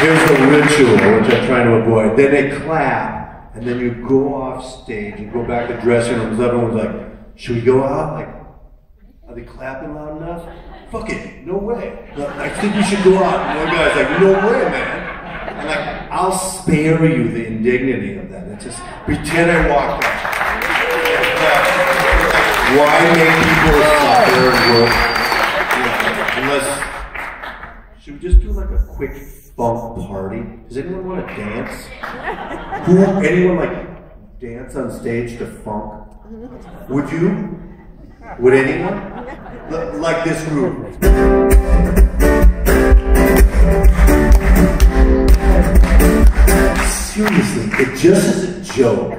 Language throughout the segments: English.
here's the ritual, which I'm trying to avoid. Then they clap, and then you go off stage you go back to dressing rooms. Everyone's like, should we go out? Like, are they clapping loud enough? Fuck it, no way. I think we should go out. And one guy's like, no way, man. I'm like, I'll spare you the indignity of that. It's just pretend I walked out. Why make people suffer and unless, should we just do like a quick funk party? Does anyone want to dance? Who, anyone like dance on stage to funk? Would you? Would anyone? L- like this group. Seriously, it just is a joke.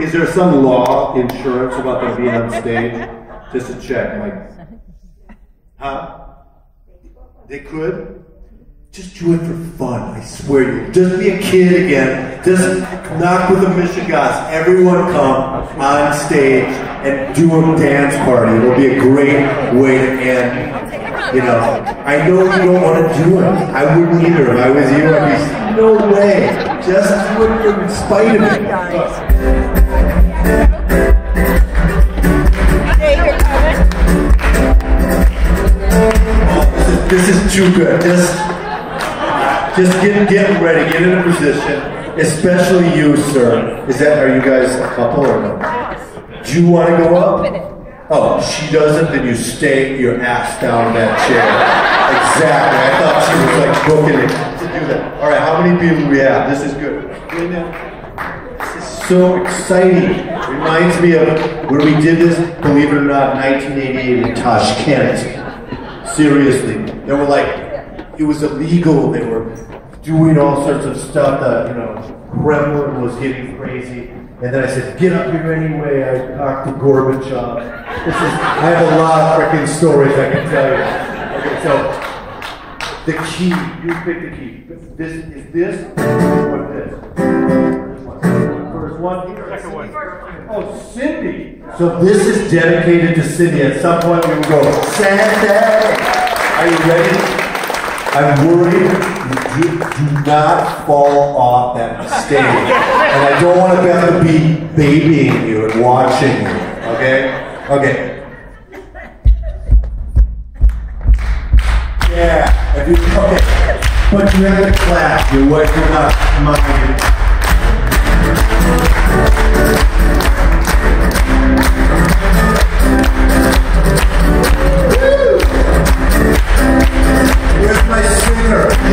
Is there some law, insurance about them being on stage? Just to check, like, huh? They could? Just do it for fun, I swear you. Just be a kid again. Just knock with the mishegas. Everyone come on stage and do a dance party. It'll be a great way to end. You know, I know you don't want to do it. I wouldn't either. If I was you, I'd be, no way. Just do it in spite of it. This is, this is too good. Just, just get get ready, get in a position, especially you, sir. Is that are you guys a couple or no? Do you want to go up? Oh, she doesn't, then you stay your ass down in that chair. Exactly. I thought she was like booking it to do that. All right, how many people do we have? This is good. This is so exciting. Reminds me of when we did this, believe it or not, 1988 in Tashkent. Seriously, they were like, it was illegal. They were doing all sorts of stuff that, you know, Kremlin was getting crazy. And then I said, get up here anyway. I talked to Gorbachev. This is, I have a lot of freaking stories I can tell you. Okay, so the key, you pick the key. This is this or this? First one. Second one. Oh, Cindy. So this is dedicated to Cindy. At some point we will go, Santa. Are you ready? I'm worried you do, not fall off that stage. And I don't want to have to be babying you and watching you. Okay? Okay. Yeah. If you, okay. But you have to clap. Your wife will not mind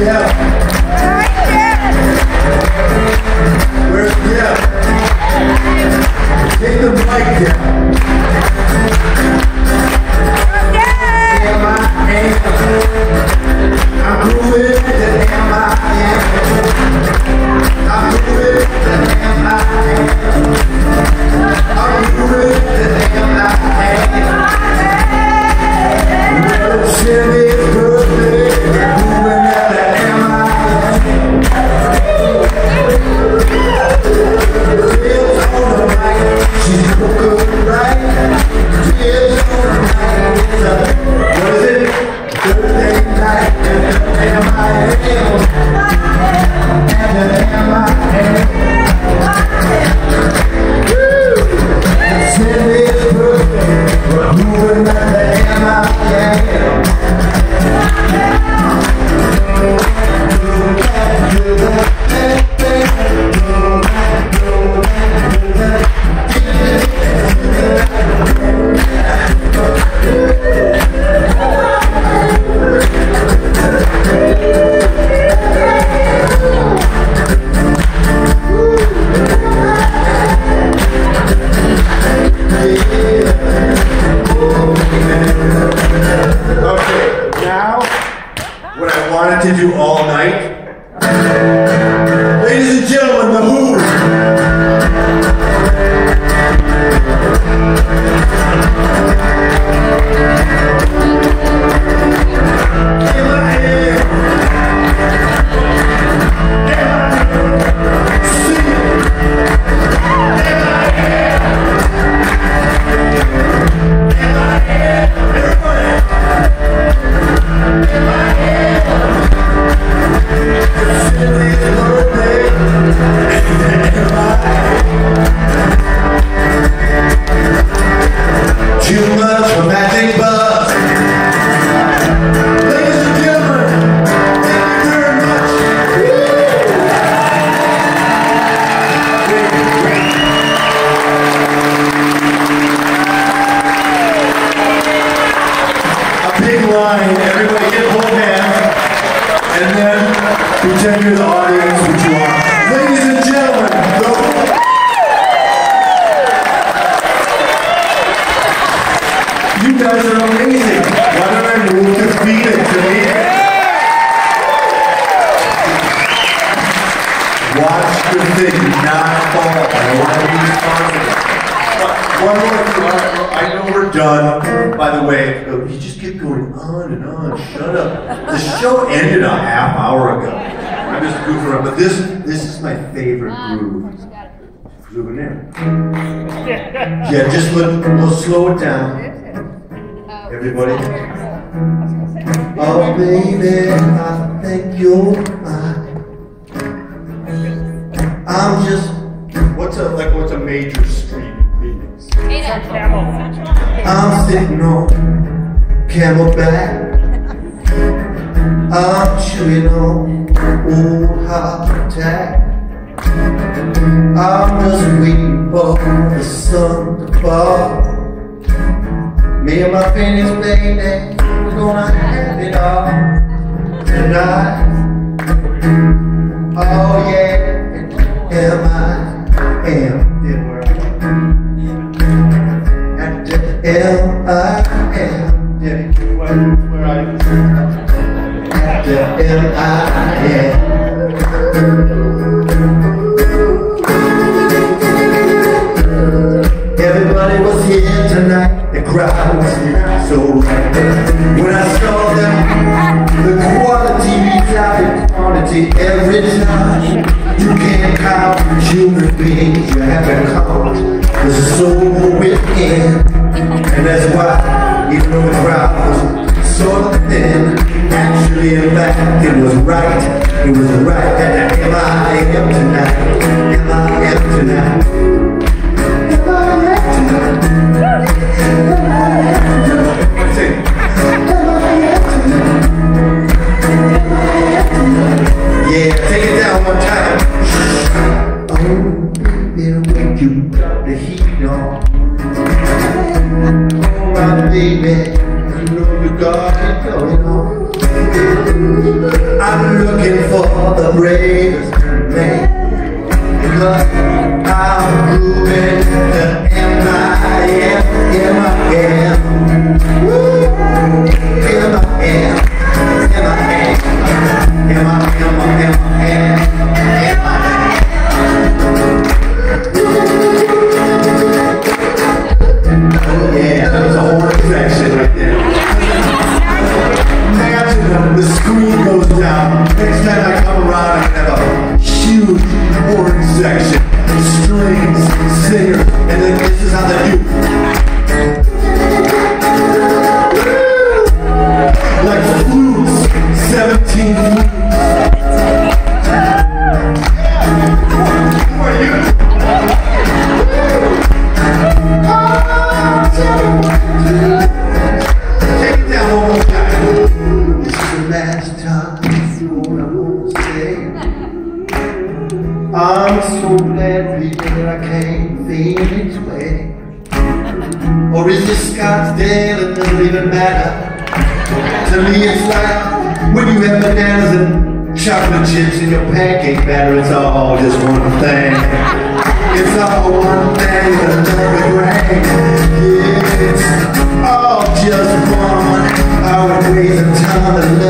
Yeah. Just keep going on and on. Shut up. The show ended a half hour ago. I'm just goofing around. But this this is my favorite groove. Groove in there. Yeah, just let, we'll slow it down. Everybody. Oh, baby, I think you're mine. I'm just. What's a like? What's a major street in Phoenix? I'm sitting on Camelback. I'm chewing on old hardtack. I'm just waiting for the sun to fall. Me and my Phoenix lady, we're gonna have it all tonight. Oh yeah, At the M I am. Everybody was here tonight, the crowd was so right. When I saw them, the quality beats out the quantity every time. You can't count human beings, you haven't count the soul within. And that's why, even though the crowd was of thin, actually in it was right. It was right that I M.I.M. tonight, M.I.M. tonight. Yeah, Or is it Scottsdale? It doesn't even matter. To me, it's like when you have bananas and chocolate chips in your pancake batter. It's all just one thing. It's all one thing. Another grain. Yeah, it's all just one. Waste a ton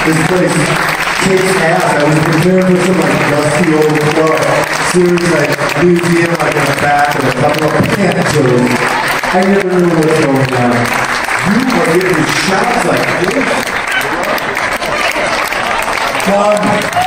This place kicks ass. I was prepared for some like dusty old club. Series like museum like in the back with a couple of pantos. I never knew what was going on. You were getting shots like this. Tom,